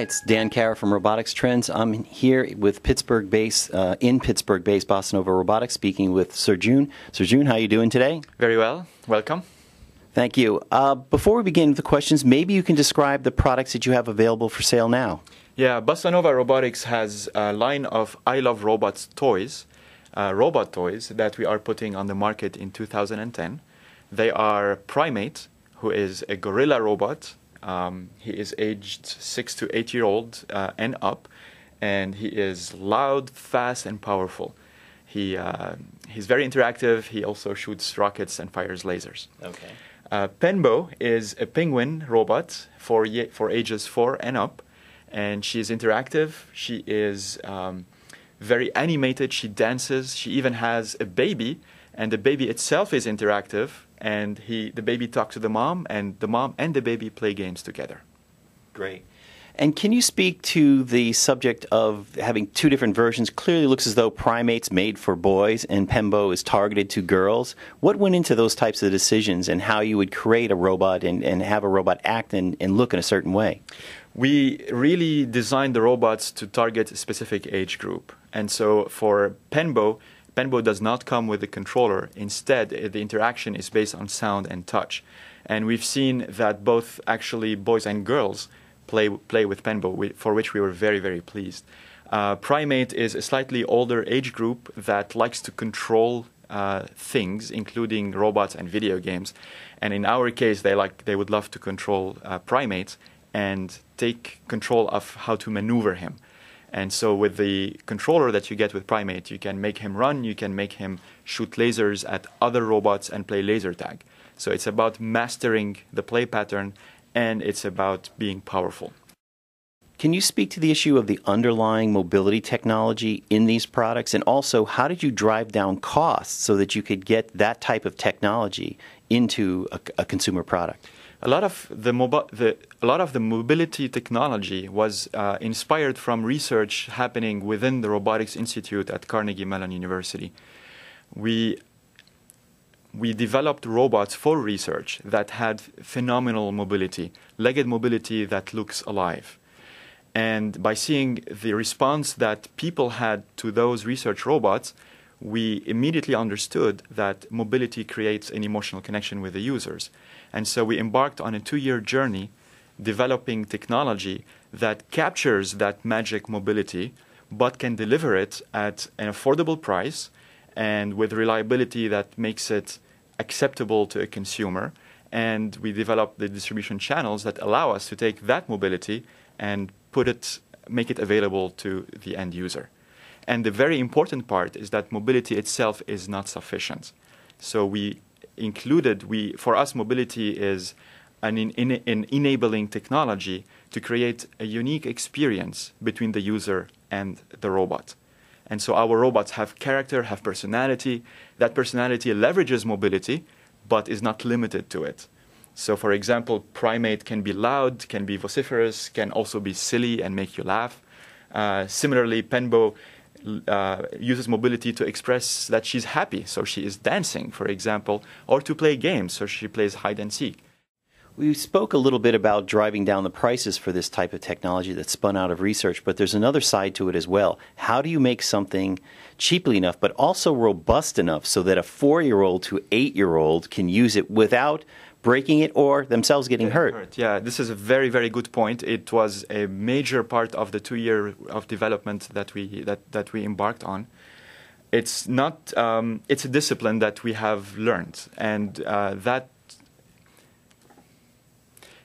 Hi, it's Dan Kara from Robotics Trends. I'm here with Pittsburgh-based, uh, in Pittsburgh-based Bossa Nova Robotics, speaking with Sarjoun. Sarjoun, how are you doing today? Very well. Welcome. Thank you. Uh, before we begin with the questions, maybe you can describe the products that you have available for sale now. Yeah, Bossa Nova Robotics has a line of I Love Robots toys, uh, robot toys that we are putting on the market in 2010. They are Prime-8, who is a gorilla robot um, he is aged six to eight year old uh, and up, and he is loud, fast, and powerful. He uh, he's very interactive. He also shoots rockets and fires lasers. Okay. Uh, Penbo is a penguin robot for ye- for ages four and up, and she is interactive. She is um, very animated. She dances. She even has a baby, and the baby itself is interactive and he the baby talks to the mom and the mom and the baby play games together great and can you speak to the subject of having two different versions? Clearly looks as though Prime-8's made for boys and Penbo is targeted to girls. What went into those types of decisions and how you would create a robot and, and have a robot act and, and look in a certain way? We really designed the robots to target a specific age group. And so for Penbo, Penbo does not come with a controller. Instead, the interaction is based on sound and touch. And we've seen that both actually boys and girls play, play with Penbo, for which we were very, very pleased. Uh, Prime-8 is a slightly older age group that likes to control uh, things, including robots and video games. And in our case, they like they would love to control uh, primates and take control of how to maneuver him. And so with the controller that you get with Prime-8, you can make him run, you can make him shoot lasers at other robots and play laser tag. So it's about mastering the play pattern and it's about being powerful. Can you speak to the issue of the underlying mobility technology in these products? And also, how did you drive down costs so that you could get that type of technology into a, a consumer product? A lot of the, the a lot of the mobility technology was uh, inspired from research happening within the Robotics Institute at Carnegie Mellon University. We we developed robots for research that had phenomenal mobility, legged mobility that looks alive. And by seeing the response that people had to those research robots, we immediately understood that mobility creates an emotional connection with the users. And so we embarked on a two year journey developing technology that captures that magic mobility but can deliver it at an affordable price and with reliability that makes it acceptable to a consumer. And we developed the distribution channels that allow us to take that mobility and put it, make it available to the end user. And the very important part is that mobility itself is not sufficient. So we included, we, for us, mobility is an, in, in, an enabling technology to create a unique experience between the user and the robot. And so our robots have character, have personality. That personality leverages mobility, but is not limited to it. So, for example, Prime-8 can be loud, can be vociferous, can also be silly and make you laugh. Uh, similarly, Penbo uh, uses mobility to express that she's happy, so she is dancing, for example, or to play games, so she plays hide and seek. We spoke a little bit about driving down the prices for this type of technology that's spun out of research, but there's another side to it as well. How do you make something cheaply enough, but also robust enough so that a four year old to eight year old can use it without breaking it or themselves getting hurt. hurt. Yeah, this is a very very good point. It was a major part of the two year of development that we that that we embarked on. It's not. Um, it's a discipline that we have learned, and uh, that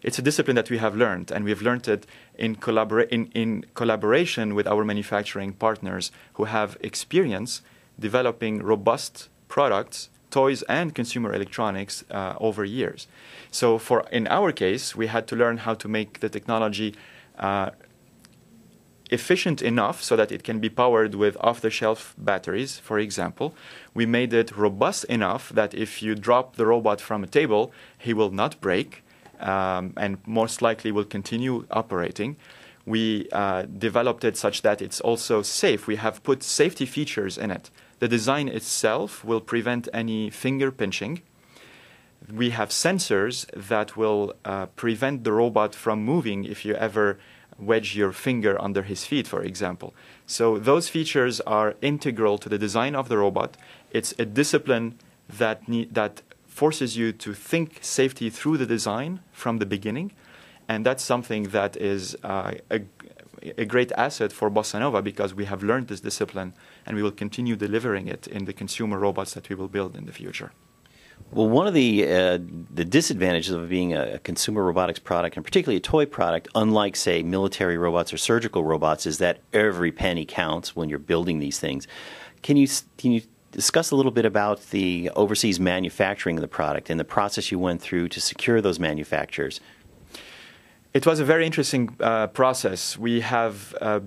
it's a discipline that we have learned, and we've learned it in, collabora- in, in collaboration with our manufacturing partners who have experience developing robust products toys and consumer electronics uh, over years. So, for in our case, we had to learn how to make the technology uh, efficient enough so that it can be powered with off-the-shelf batteries, for example. We made it robust enough that if you drop the robot from a table, he will not break. Um, and most likely will continue operating. We uh, developed it such that it's also safe. We have put safety features in it the design itself will prevent any finger pinching. We have sensors that will uh, prevent the robot from moving if you ever wedge your finger under his feet, for example. So those features are integral to the design of the robot. It's a discipline that that forces you to think safety through the design from the beginning, and that's something that is uh, a, a great asset for Bossa Nova because we have learned this discipline and we will continue delivering it in the consumer robots that we will build in the future. Well, one of the uh, the disadvantages of being a consumer robotics product, and particularly a toy product, unlike say military robots or surgical robots, is that every penny counts when you're building these things. Can you can you discuss a little bit about the overseas manufacturing of the product and the process you went through to secure those manufacturers? It was a very interesting uh, process. We have uh,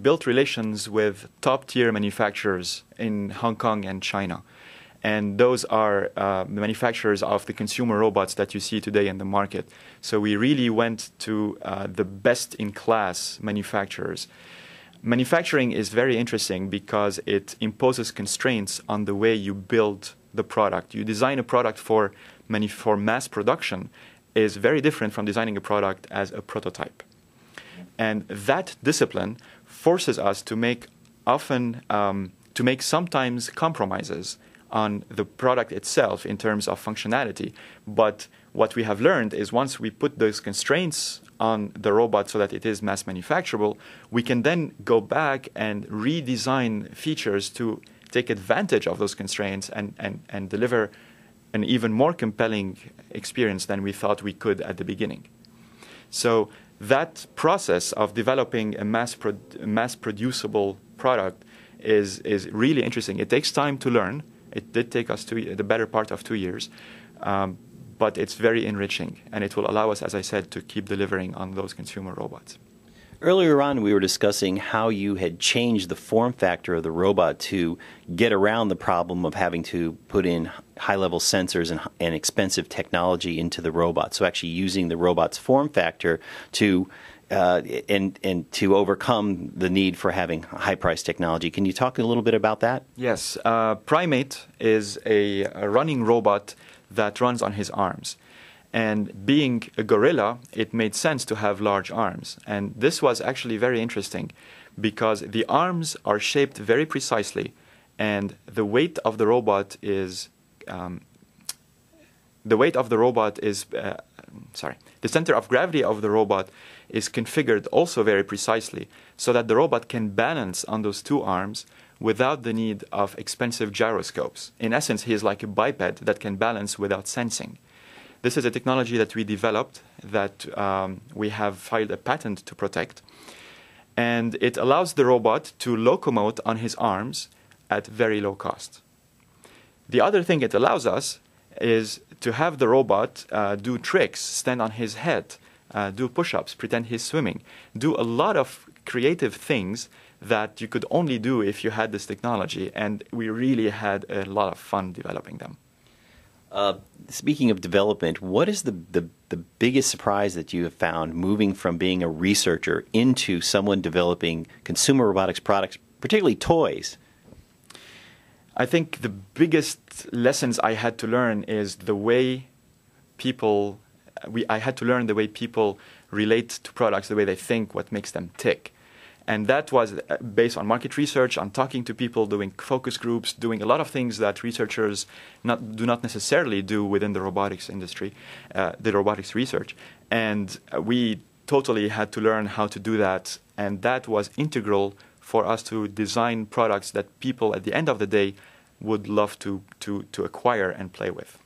built relations with top tier manufacturers in Hong Kong and China and those are uh, the manufacturers of the consumer robots that you see today in the market. So we really went to uh, the best in class manufacturers. Manufacturing is very interesting because it imposes constraints on the way you build the product. You design a product for, for mass production is very different from designing a product as a prototype. And that discipline forces us to make often um, to make sometimes compromises on the product itself in terms of functionality. But what we have learned is once we put those constraints on the robot so that it is mass manufacturable, we can then go back and redesign features to take advantage of those constraints and, and, and deliver an even more compelling experience than we thought we could at the beginning. So that process of developing a mass, pro- mass producible product is, is really interesting. It takes time to learn it did take us two, the better part of two years, um, but it's very enriching, and it will allow us, as I said, to keep delivering on those consumer robots. Earlier on, we were discussing how you had changed the form factor of the robot to get around the problem of having to put in high level sensors and, and, expensive technology into the robot. So, actually, using the robot's form factor to uh, and and to overcome the need for having high price technology. Can you talk a little bit about that? Yes, uh, Prime-8 is a, a, running robot that runs on his arms. And being a gorilla, it made sense to have large arms. And this was actually very interesting because the arms are shaped very precisely, and the weight of the robot is um, the weight of the robot is uh, sorry the center of gravity of the robot is configured also very precisely so that the robot can balance on those two arms without the need of expensive gyroscopes. In essence, he is like a biped that can balance without sensing. This is a technology that we developed that um, we have filed a patent to protect. And it allows the robot to locomote on his arms at very low cost. The other thing it allows us is to have the robot uh, do tricks, stand on his head, uh, do push ups, pretend he's swimming, do a lot of creative things that you could only do if you had this technology. And we really had a lot of fun developing them. Uh, speaking of development, what is the, the, the biggest surprise that you have found moving from being a researcher into someone developing consumer robotics products, particularly toys? I think the biggest lessons I had to learn is the way people we, I had to learn the way people relate to products, the way they think, what makes them tick. And that was uh, based on market research, on talking to people, doing focus groups, doing a lot of things that researchers not, do not necessarily do within the robotics industry, uh, the robotics research. And uh, we totally had to learn how to do that. And that was integral for us to design products that people at the end of the day would love to, to, to acquire and play with.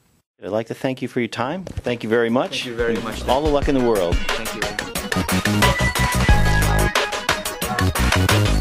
I'd like to thank you for your time. Thank you very much. Thank you very much. All the luck in the world. Thank you.